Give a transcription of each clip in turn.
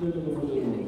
Orange.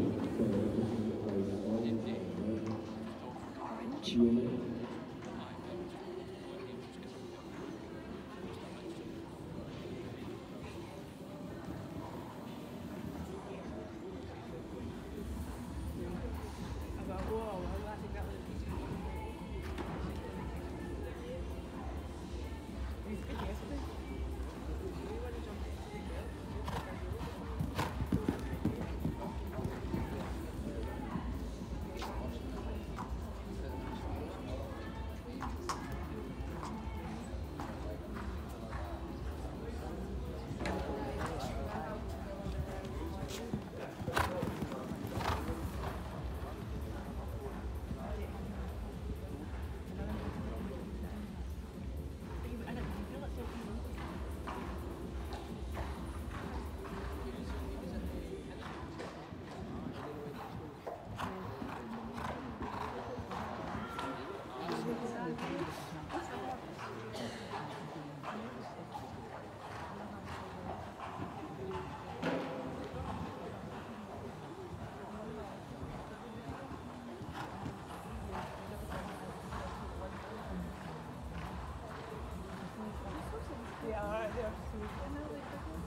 are. They're sweet.